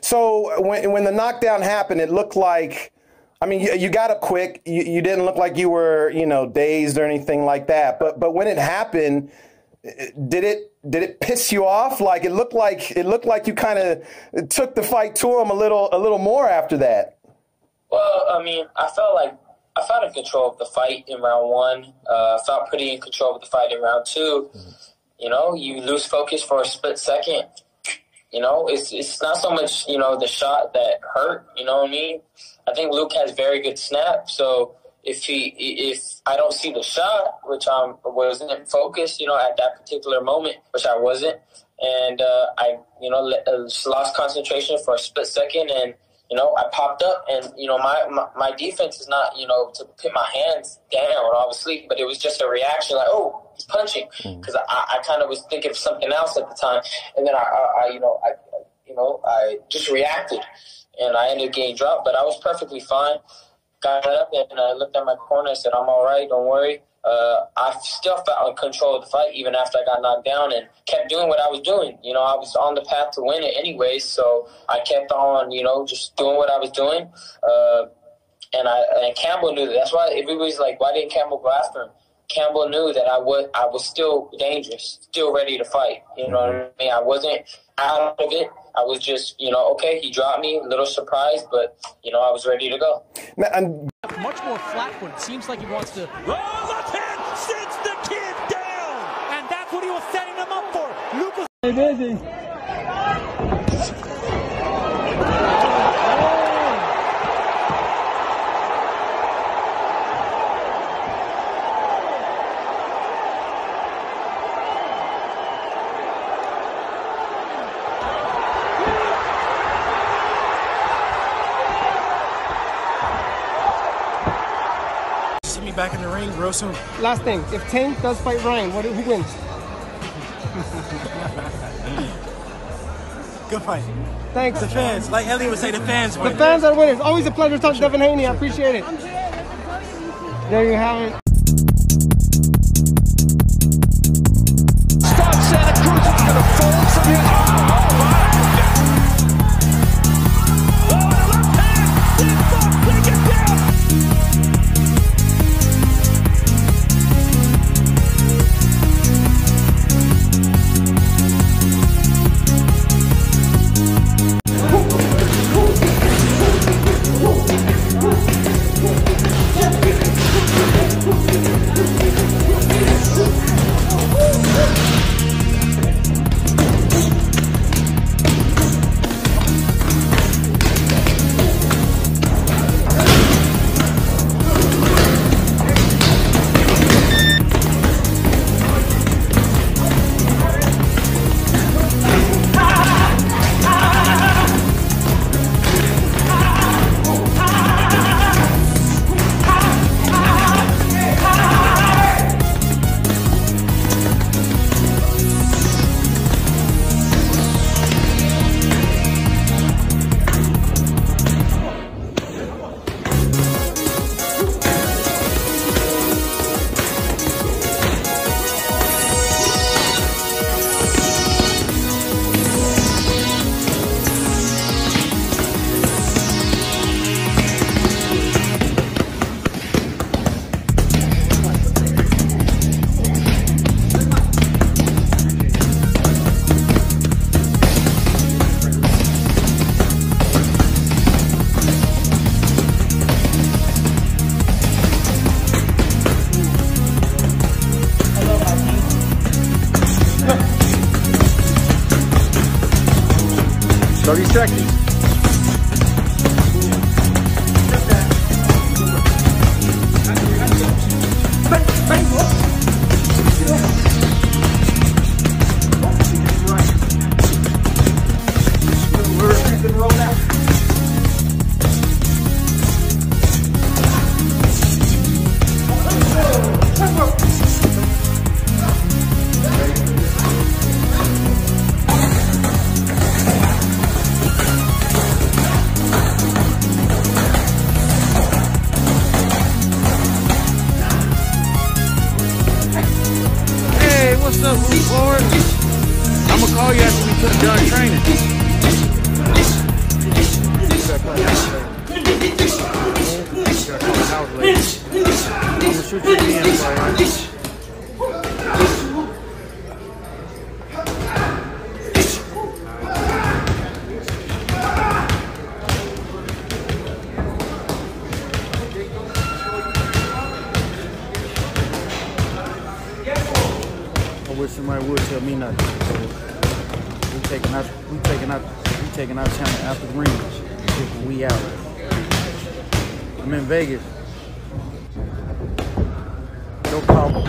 So when when the knockdown happened, it looked like. I mean, you, you got up quick. You, you didn't look like you were, you know, dazed or anything like that. But but when it happened, did it did it piss you off? Like it looked like it looked like you kind of took the fight to him a little a little more after that. Well, I mean, I felt like I felt in control of the fight in round one. Uh, I felt pretty in control of the fight in round 2 mm-hmm. You know, you lose focus for a split second. You know, it's it's not so much you know the shot that hurt. You know what I mean? I think Luke has very good snap, so if he if I don't see the shot, which I wasn't focused, you know, at that particular moment, which I wasn't, and uh, I you know uh, lost concentration for a split second, and you know I popped up, and you know my my, my defense is not you know to put my hands down, obviously, but it was just a reaction like oh he's punching because mm. I, I kind of was thinking of something else at the time, and then I, I, I you know I you know I just reacted, and I ended up getting dropped, but I was perfectly fine got up and I looked at my corner and said, I'm all right, don't worry. Uh, I still felt in control of the fight even after I got knocked down and kept doing what I was doing. You know, I was on the path to win it anyway, so I kept on, you know, just doing what I was doing. Uh, and I and Campbell knew that. That's why everybody's like, why didn't Campbell go after him? Campbell knew that I was I was still dangerous, still ready to fight. You know what I mean? I wasn't out of it. I was just, you know, okay, he dropped me, a little surprised, but you know, I was ready to go. And much more flat footed. Seems like he wants to. Oh, left hand sits the kid down, and that's what he was setting him up for. Lucas. Hey, Busy. Back in the ring real soon. Last thing, if Tank does fight Ryan, what who wins? Good fight. Thanks. The fans, like Ellie would say, the fans win. The fans are winners. Always a pleasure to talk to Devin Haney. I appreciate it. There you have it. 30 seconds. put you training. I wish somebody would tell me not taking out, we taking out, we taking out channel after the rings. We out. I'm in Vegas. No problem.